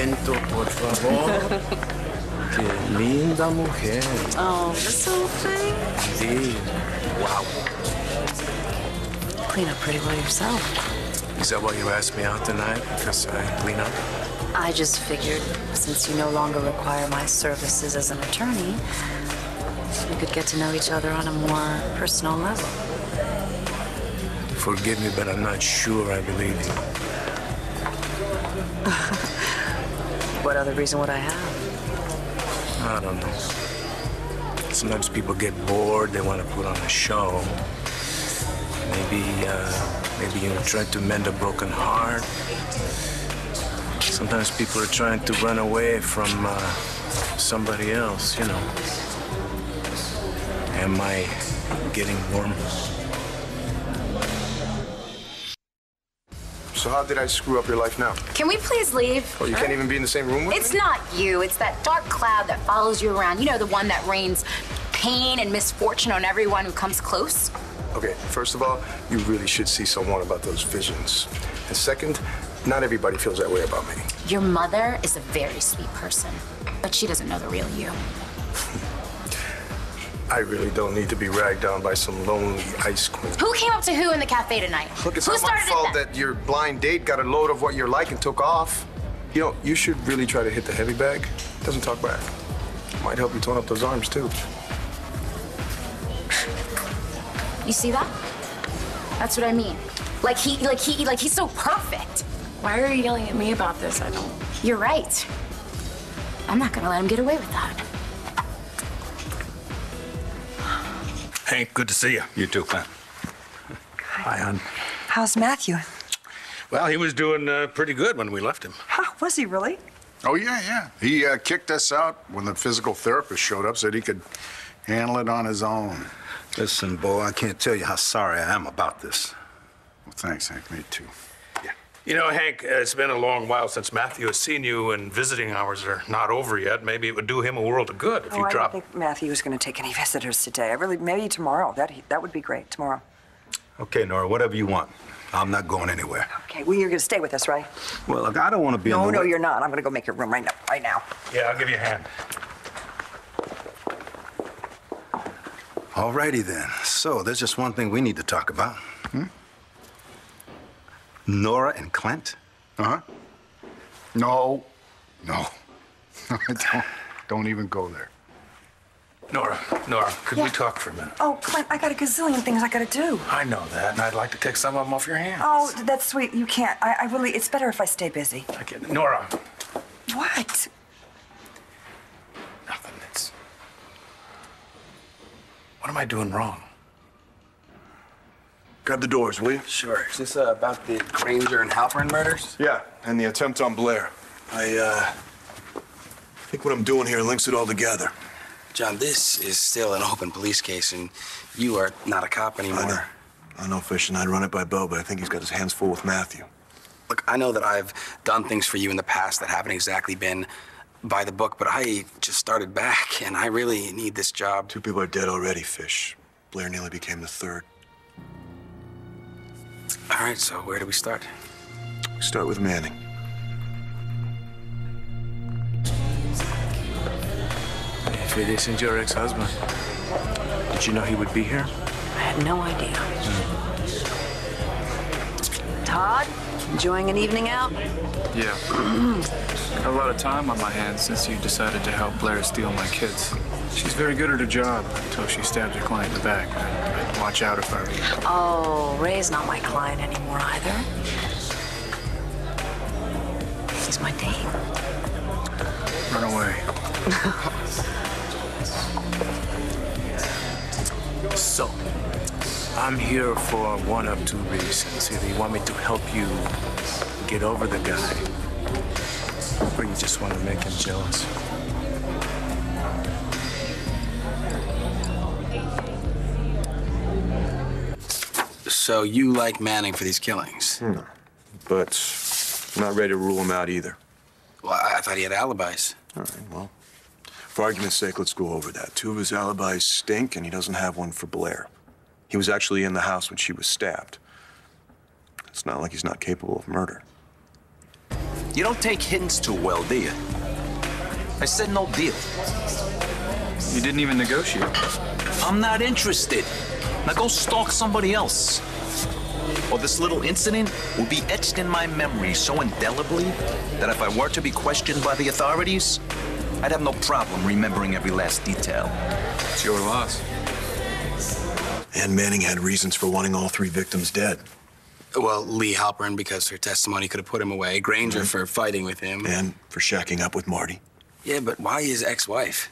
Lento, por favor. Qué linda mujer. Oh, this whole thing? Indeed. Wow. Clean up pretty well yourself. Is that why you asked me out tonight? Because I clean up? I just figured since you no longer require my services as an attorney, we could get to know each other on a more personal level. Forgive me, but I'm not sure I believe you. What other reason would I have? I don't know. Sometimes people get bored, they want to put on a show. Maybe, uh, maybe you're trying to mend a broken heart. Sometimes people are trying to run away from uh, somebody else, you know. Am I getting warm? So how did I screw up your life now? Can we please leave? Oh, you can't even be in the same room with It's me? It's not you. It's that dark cloud that follows you around. You know, the one that rains pain and misfortune on everyone who comes close. Okay, first of all, you really should see someone about those visions. And second, not everybody feels that way about me. Your mother is a very sweet person, but she doesn't know the real you. I really don't need to be ragged on by some lonely ice queen. Who came up to who in the cafe tonight? Look, it's who not my fault then? that your blind date got a load of what you're like and took off. You know, you should really try to hit the heavy bag. Doesn't talk back. Might help you tone up those arms, too. You see that? That's what I mean. Like he, like he, like he's so perfect. Why are you yelling at me about this? I don't. You're right. I'm not gonna let him get away with that. Hank, good to see you. You too, Clint. Hi, hon. How's Matthew? Well, he was doing uh, pretty good when we left him. Huh, was he really? Oh, yeah, yeah. He uh, kicked us out when the physical therapist showed up, said he could handle it on his own. Listen, Bo, I can't tell you how sorry I am about this. Well, thanks, Hank. Me too. You know, Hank, uh, it's been a long while since Matthew has seen you, and visiting hours are not over yet. Maybe it would do him a world of good if oh, you I drop. don't think Matthew is going to take any visitors today. I really, maybe tomorrow. That that would be great. Tomorrow. Okay, Nora, whatever you want. I'm not going anywhere. Okay. Well, you're going to stay with us, right? Well, look, I don't want to be in No, the no, way- you're not. I'm going to go make your room right now. Right now. Yeah, I'll give you a hand. All righty then. So, there's just one thing we need to talk about. Hmm? Nora and Clint? Uh-huh. No. No. don't, don't even go there. Nora, Nora, could we talk for a minute? Oh, Clint, I got a gazillion things I got to do. I know that, and I'd like to take some of them off your hands. Oh, that's sweet. You can't. I, I really. It's better if I stay busy. I get Nora. What? Nothing. It's. What am I doing wrong? Grab the doors, will you? Sure. Is this uh, about the Granger and Halpern murders? Yeah, and the attempt on Blair. I, uh, think what I'm doing here links it all together. John, this is still an open police case, and you are not a cop anymore. I know. I know, Fish, and I'd run it by Bo, but I think he's got his hands full with Matthew. Look, I know that I've done things for you in the past that haven't exactly been by the book, but I just started back, and I really need this job. Two people are dead already, Fish. Blair nearly became the third. All right, so where do we start? We start with Manning. If it isn't your ex-husband, did you know he would be here? I had no idea. Hmm. Todd, enjoying an evening out? Yeah. Got a lot of time on my hands since you decided to help Blair steal my kids. She's very good at her job until she stabs her client in the back. I'd, I'd watch out if I were you. Oh, Ray's not my client anymore either. He's my date. Run away. So, I'm here for one of two reasons. Either you want me to help you get over the guy, or you just want to make him jealous. So you like Manning for these killings? No. But I'm not ready to rule him out either. Well, I, I thought he had alibis. All right, well, for argument's sake, let's go over that. Two of his alibis stink, and he doesn't have one for Blair. He was actually in the house when she was stabbed. It's not like he's not capable of murder. You don't take hints too well, do you? I said no deal. You didn't even negotiate. I'm not interested. Now go stalk somebody else. Or this little incident will be etched in my memory so indelibly that if I were to be questioned by the authorities, I'd have no problem remembering every last detail. It's your loss. Ann Manning had reasons for wanting all three victims dead. Well, Lee Halpern because her testimony could have put him away. Granger mm-hmm. for fighting with him. And for shacking up with Marty. Yeah, but why his ex-wife?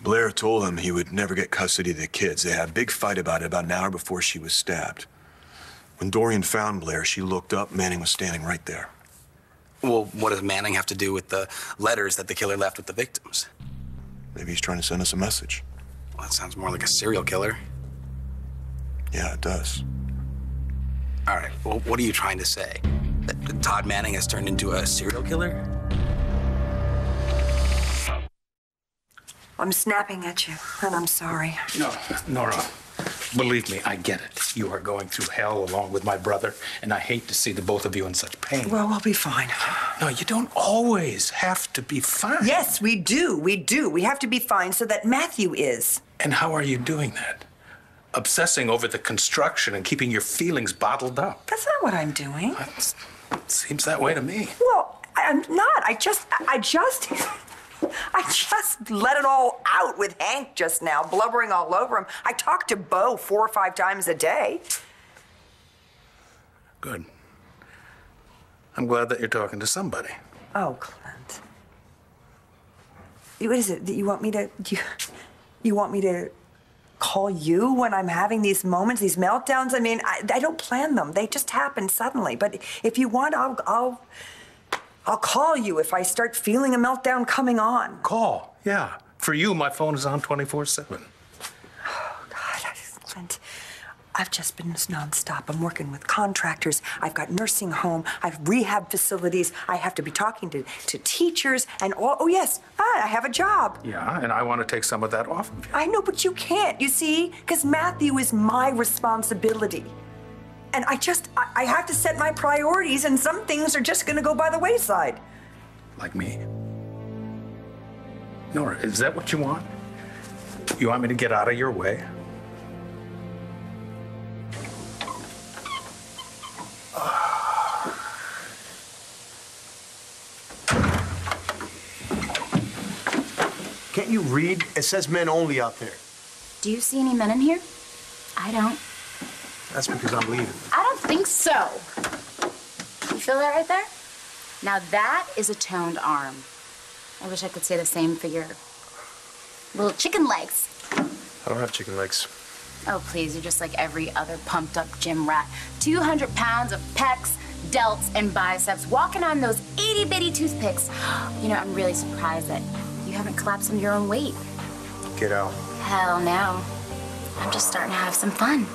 Blair told him he would never get custody of the kids. They had a big fight about it about an hour before she was stabbed. When Dorian found Blair, she looked up. Manning was standing right there. Well, what does Manning have to do with the letters that the killer left with the victims? Maybe he's trying to send us a message. Well, that sounds more like a serial killer. Yeah, it does. All right, well, what are you trying to say? That Todd Manning has turned into a serial killer? I'm snapping at you, and I'm sorry. No, Nora, believe me, I get it. You are going through hell along with my brother, and I hate to see the both of you in such pain. Well, we'll be fine. No, you don't always have to be fine. Yes, we do. We do. We have to be fine so that Matthew is. And how are you doing that? Obsessing over the construction and keeping your feelings bottled up. That's not what I'm doing. It seems that way to me. Well, I'm not. I just, I just, I just let it all out with Hank just now, blubbering all over him. I talk to Bo four or five times a day. Good. I'm glad that you're talking to somebody. Oh, Clint. What is it that you want me to? You, you want me to call you when I'm having these moments, these meltdowns? I mean, I, I don't plan them. They just happen suddenly. But if you want, I'll, I'll, I'll call you if I start feeling a meltdown coming on. Call, yeah. For you, my phone is on 24 7. oh Clint, I've just been nonstop. I'm working with contractors. I've got nursing home. I have rehab facilities. I have to be talking to, to teachers and all. Oh, yes, ah, I have a job. Yeah, and I want to take some of that off of you. I know, but you can't, you see? Because Matthew is my responsibility. And I just, I, I have to set my priorities, and some things are just going to go by the wayside. Like me. Nora, is that what you want? You want me to get out of your way? Can't you read? It says men only out there. Do you see any men in here? I don't. That's because I'm leaving. I don't think so. You feel that right there? Now that is a toned arm. I wish I could say the same for your little chicken legs. I don't have chicken legs. Oh, please, you're just like every other pumped up gym rat. 200 pounds of pecs, delts, and biceps, walking on those itty bitty toothpicks. You know, I'm really surprised that you haven't collapsed under your own weight. Get out. Hell no. I'm just starting to have some fun.